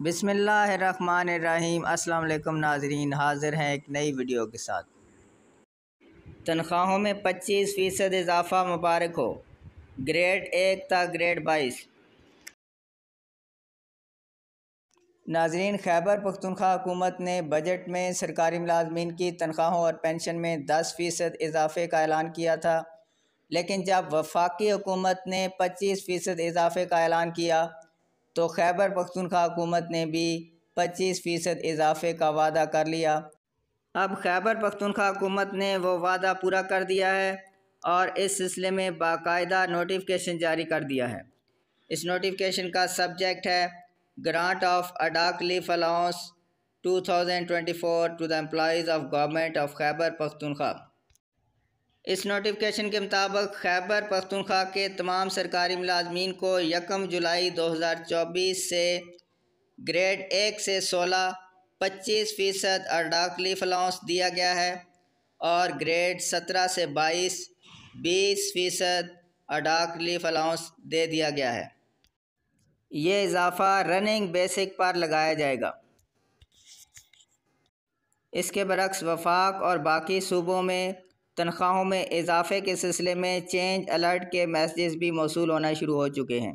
بسم اللہ الرحمن الرحیم۔ السلام علیکم ناظرین، حاضر ہیں ایک نئی ویڈیو کے ساتھ۔ تنخواہوں میں پچیس فیصد اضافہ مبارک ہو۔ گریڈ ایک تا گریڈ بائیس۔ ناظرین، خیبر پختونخوا حکومت نے بجٹ میں سرکاری ملازمین کی تنخواہوں اور پینشن میں دس فیصد اضافے کا اعلان کیا تھا، لیکن جب وفاقی حکومت نے پچیس فیصد اضافے کا اعلان کیا تو خیبر پختونخوا حکومت نے بھی پچیس فیصد اضافے کا وعدہ کر لیا۔ اب خیبر پختونخوا حکومت نے وہ وعدہ پورا کر دیا ہے اور اس سلسلے میں باقاعدہ نوٹیفکیشن جاری کر دیا ہے۔ اس نوٹیفکیشن کا سبجیکٹ ہے grant of ad hoc leave allowance two thousand twenty four to the employees of government of Khyber Pakhtunkhwa. Us notification کے مطابق خیبر پختونخوا کے تمام سرکاری ملازمین کو یکم جولائی دو ہزار چوبیس سے گریڈ ایک سے سولہ پچیس فیصد ارداخلی فلاؤنس دیا گیا ہے اور گریڈ سترہ سے بائیس بیس فیصد اڈاکلی فلاؤنس دے دیا گیا ہے۔ یہ اضافہ رننگ بیسک پر لگایا جائے گا۔ اس کے برعکس وفاق اور باقی صوبوں میں تنخواہوں میں اضافے کے سلسلے میں چینج الرٹ کے میسیجز بھی موصول ہونا شروع ہو چکے ہیں۔